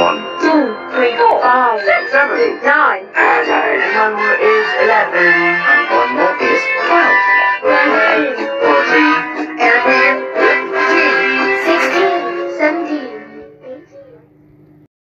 One, two, three, four, five, six, seven, nine, and eight. and one more is eleven.